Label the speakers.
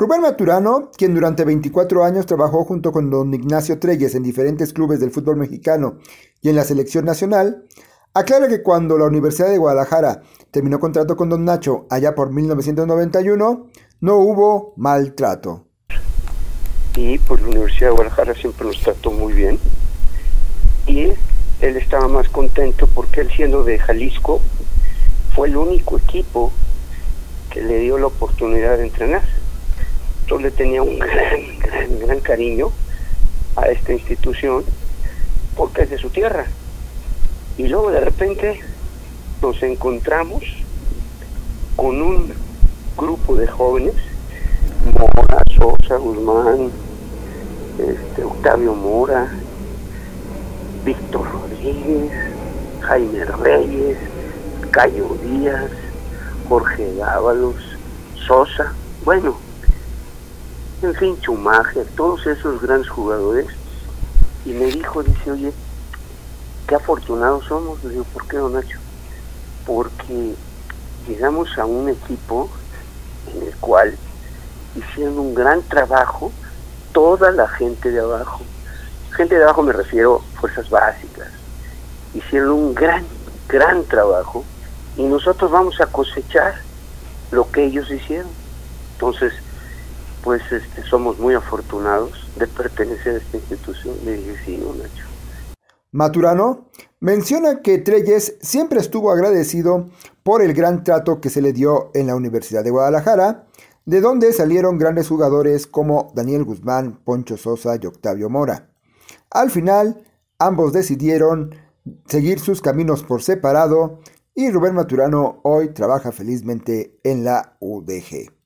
Speaker 1: Rubén Maturano, quien durante 24 años trabajó junto con don Ignacio Treyes en diferentes clubes del fútbol mexicano y en la selección nacional, aclara que cuando la Universidad de Guadalajara terminó contrato con don Nacho allá por 1991, no hubo maltrato.
Speaker 2: Y pues la Universidad de Guadalajara siempre nos trató muy bien. Y él estaba más contento porque él siendo de Jalisco fue el único equipo que le dio la oportunidad de entrenar yo le tenía un gran, gran, gran cariño a esta institución porque es de su tierra. Y luego de repente nos encontramos con un grupo de jóvenes, Mora, Sosa, Guzmán, este, Octavio Mora, Víctor Rodríguez, Jaime Reyes, Cayo Díaz, Jorge Dávalos, Sosa, bueno, fin, Chumaje, todos esos grandes jugadores, y me dijo, dice, oye, qué afortunados somos, le digo, ¿por qué, don Nacho? Porque llegamos a un equipo en el cual hicieron un gran trabajo toda la gente de abajo. Gente de abajo me refiero fuerzas básicas. Hicieron un gran, gran trabajo y nosotros vamos a cosechar lo que ellos hicieron. Entonces, pues este, somos muy afortunados de pertenecer a esta institución. Le dije, Nacho.
Speaker 1: Maturano menciona que Treyes siempre estuvo agradecido por el gran trato que se le dio en la Universidad de Guadalajara, de donde salieron grandes jugadores como Daniel Guzmán, Poncho Sosa y Octavio Mora. Al final, ambos decidieron seguir sus caminos por separado y Rubén Maturano hoy trabaja felizmente en la UDG.